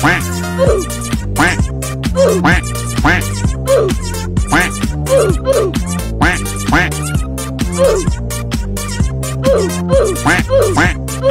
Quack, quack, quack, quack, quack.